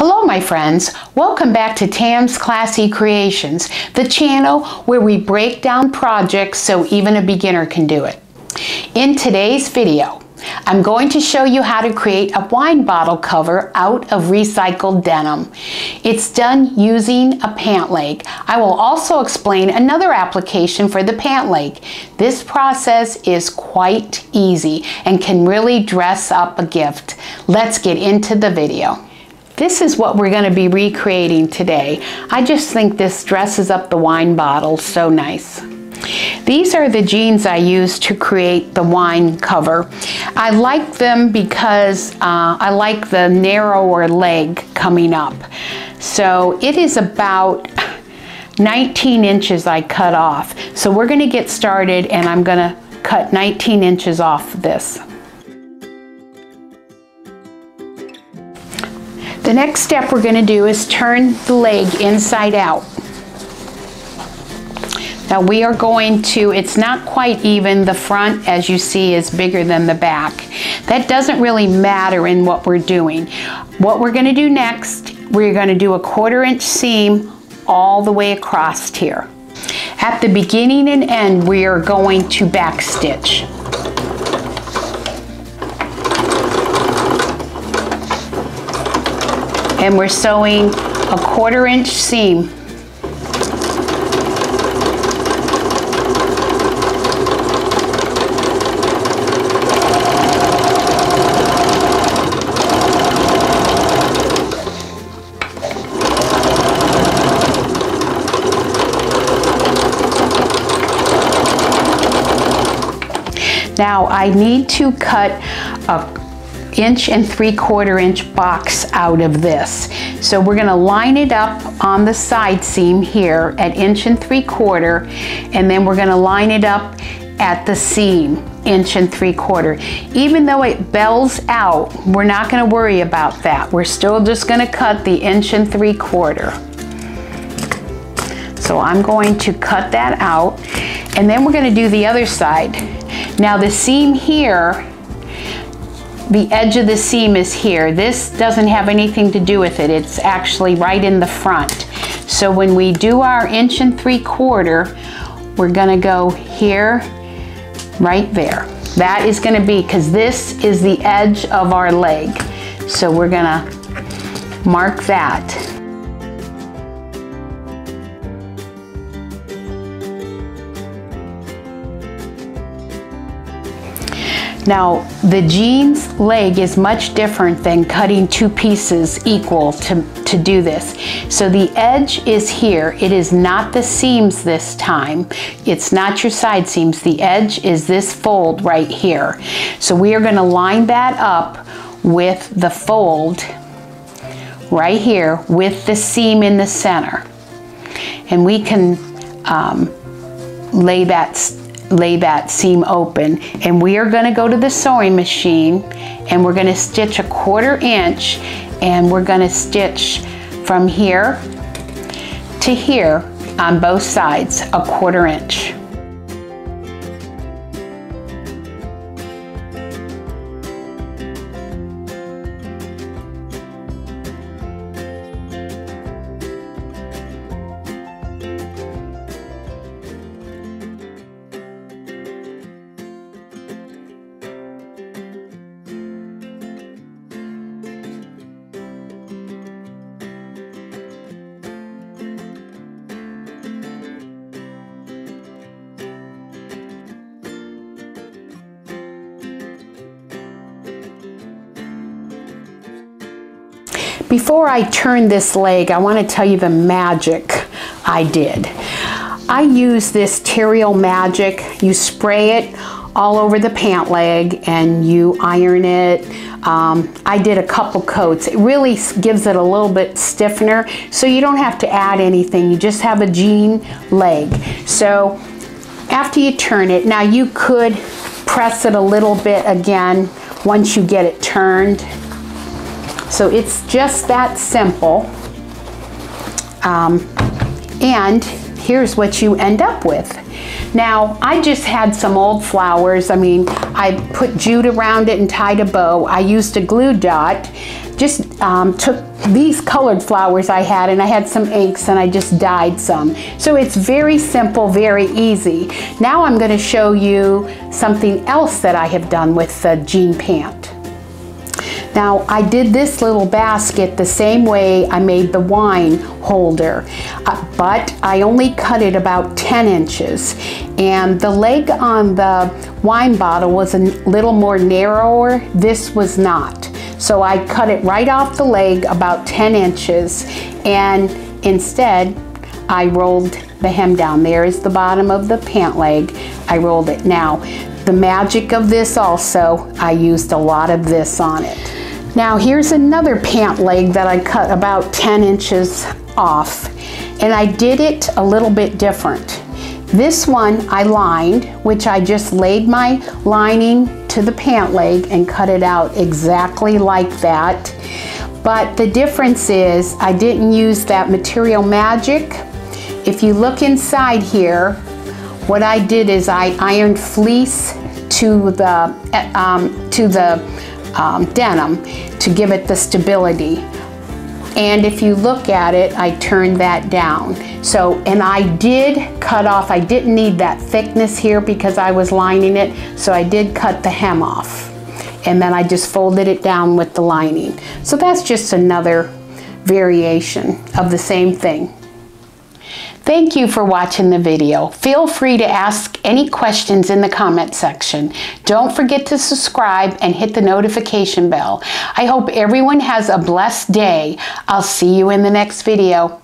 Hello my friends, welcome back to Tam's Classy Creations, the channel where we break down projects so even a beginner can do it. In today's video, I'm going to show you how to create a wine bottle cover out of recycled denim. It's done using a pant leg. I will also explain another application for the pant leg. This process is quite easy and can really dress up a gift. Let's get into the video. This is what we're going to be recreating today. I just think this dresses up the wine bottle so nice. These are the jeans I used to create the wine cover. I like them because uh, I like the narrower leg coming up. So it is about 19 inches I cut off. So we're going to get started and I'm going to cut 19 inches off this. The next step we're going to do is turn the leg inside out. Now we are going to, it's not quite even, the front as you see is bigger than the back. That doesn't really matter in what we're doing. What we're going to do next, we're going to do a quarter inch seam all the way across here. At the beginning and end we are going to back stitch. And we're sewing a quarter inch seam. Now I need to cut a inch and three quarter inch box out of this. So we're gonna line it up on the side seam here at inch and three quarter, and then we're gonna line it up at the seam, inch and three quarter. Even though it bells out, we're not gonna worry about that. We're still just gonna cut the inch and three quarter. So I'm going to cut that out, and then we're gonna do the other side. Now the seam here the edge of the seam is here. This doesn't have anything to do with it. It's actually right in the front. So when we do our inch and three quarter, we're gonna go here, right there. That is gonna be, because this is the edge of our leg. So we're gonna mark that. Now, the jeans leg is much different than cutting two pieces equal to, to do this. So the edge is here. It is not the seams this time. It's not your side seams. The edge is this fold right here. So we are gonna line that up with the fold right here with the seam in the center. And we can um, lay that lay that seam open and we are going to go to the sewing machine and we're going to stitch a quarter inch and we're going to stitch from here to here on both sides a quarter inch. Before I turn this leg, I want to tell you the magic I did. I use this Terial Magic. You spray it all over the pant leg and you iron it. Um, I did a couple coats. It really gives it a little bit stiffener so you don't have to add anything. You just have a jean leg. So after you turn it, now you could press it a little bit again once you get it turned. So it's just that simple. Um, and here's what you end up with. Now, I just had some old flowers. I mean, I put jute around it and tied a bow. I used a glue dot just um, took these colored flowers I had and I had some inks and I just dyed some. So it's very simple, very easy. Now I'm going to show you something else that I have done with the jean pant. Now I did this little basket the same way I made the wine holder, uh, but I only cut it about 10 inches. And the leg on the wine bottle was a little more narrower. This was not. So I cut it right off the leg about 10 inches and instead I rolled the hem down. There is the bottom of the pant leg. I rolled it. Now, the magic of this also, I used a lot of this on it. Now here's another pant leg that I cut about 10 inches off and I did it a little bit different. This one I lined, which I just laid my lining to the pant leg and cut it out exactly like that. But the difference is I didn't use that Material Magic. If you look inside here, what I did is I ironed fleece to the, um, to the um, denim to give it the stability. And if you look at it, I turned that down. So, and I did cut off, I didn't need that thickness here because I was lining it, so I did cut the hem off. And then I just folded it down with the lining. So that's just another variation of the same thing. Thank you for watching the video. Feel free to ask any questions in the comment section. Don't forget to subscribe and hit the notification bell. I hope everyone has a blessed day. I'll see you in the next video.